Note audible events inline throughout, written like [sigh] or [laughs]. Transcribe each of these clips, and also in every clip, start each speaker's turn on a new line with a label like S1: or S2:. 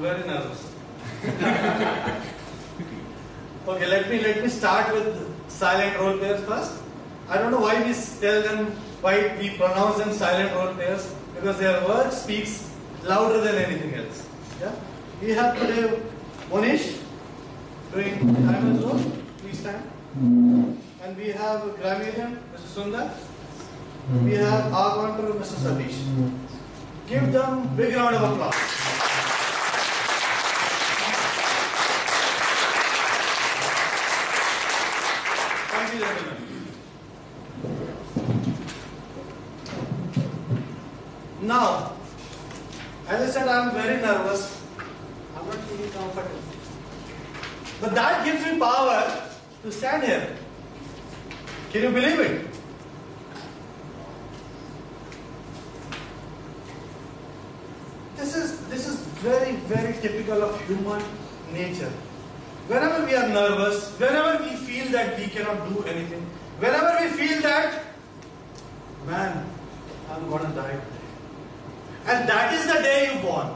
S1: very nervous. [laughs] okay, let me let me start with silent role players first. I don't know why we tell them why we pronounce them silent role players because their word speaks louder than anything else. Yeah. We have today Monish doing diamond role. Please stand. And we have Grammarian, Mr. Sundar. We have our contour, Mr. Satish. Give them big round of applause. Now, as I said, I'm very nervous. I'm not feeling comfortable. But that gives me power to stand here. Can you believe it? This is this is very very typical of human nature. Whenever we are nervous, whenever we feel that we cannot do anything, whenever we feel that, man, I'm gonna die. And that is the day you born.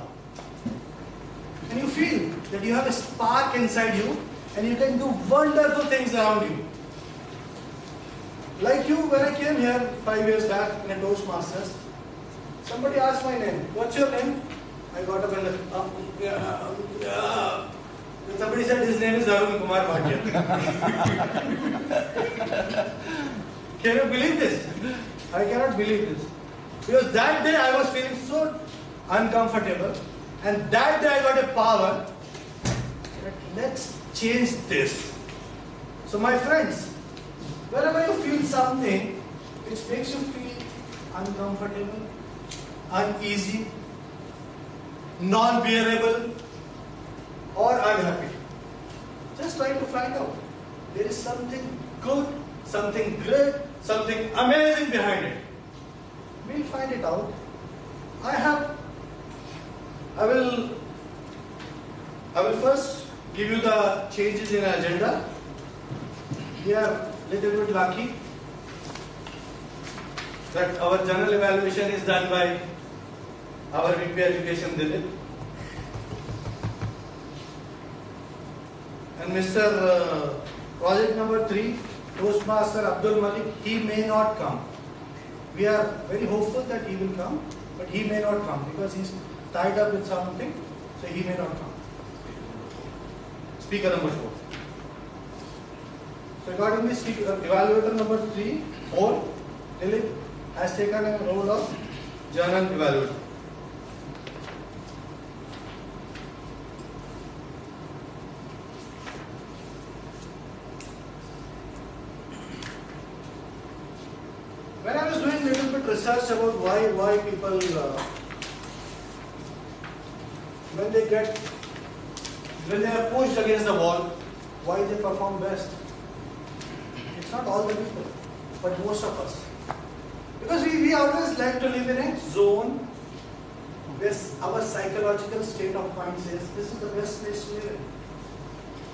S1: And you feel that you have a spark inside you and you can do wonderful things around you. Like you, when I came here five years back in a Toastmasters, somebody asked my name. What's your name? I got up and um, yeah. And somebody said his name is Arun Kumar Bhatia. [laughs] Can you believe this? I cannot believe this. Because that day I was feeling so uncomfortable and that day I got a power let's change this. So my friends, whenever you feel something which makes you feel uncomfortable, uneasy, non-bearable or unhappy, just try to find out. There is something good, something great, something amazing behind it. We'll find it out. I have, I will, I will first give you the changes in agenda. We are little bit lucky that our general evaluation is done by our VP Education Dilip. And Mr. Uh, project number three, Toastmaster Abdul Malik, he may not come. We are very hopeful that he will come, but he may not come because he's tied up with something, so he may not come. Speaker number four. So accordingly, speaker, uh, evaluator number three, four, Dilip has taken a role of general evaluator. When I was doing research about why why people uh, when they get when they are pushed against the wall, why they perform best? It's not all the people, but most of us. Because we, we always like to live in a zone where our psychological state of mind says this is the best place to live in.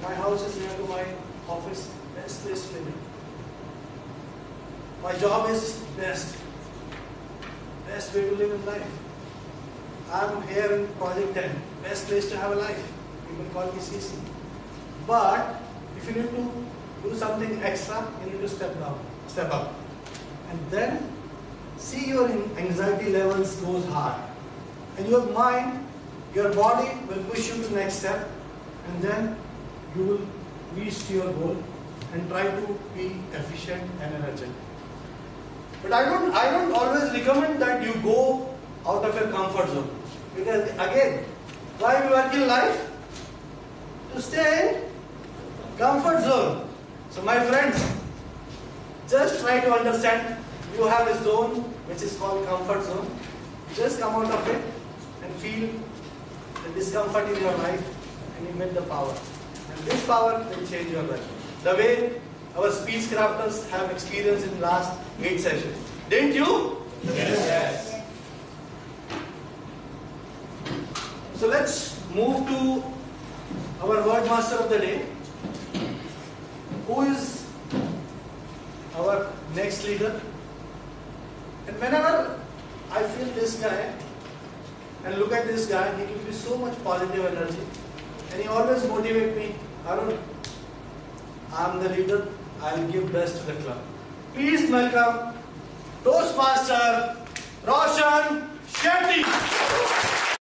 S1: My house is near to my office, best place to live in. My job is best. Best way to live in life. I'm here in Project 10. Best place to have a life. People call me CC. But if you need to do something extra, you need to step down, step up. And then see your anxiety levels goes high. And your mind, your body will push you to next step. And then you will reach your goal and try to be efficient and energetic. But I don't, I don't always recommend that you go out of your comfort zone. Because again, why we work in life? To stay in comfort zone. So my friends, just try to understand you have a zone which is called comfort zone. Just come out of it and feel the discomfort in your life and you get the power. And this power will change your life. The way our speech crafters have experienced in last eight sessions. Didn't you?
S2: Yes.
S1: So let's move to our word master of the day. Who is our next leader? And whenever I feel this guy and look at this guy, he gives me so much positive energy. And he always motivates me, Arun, I'm the leader. I'll give best to the club. Please welcome Toastmaster Roshan Shetty.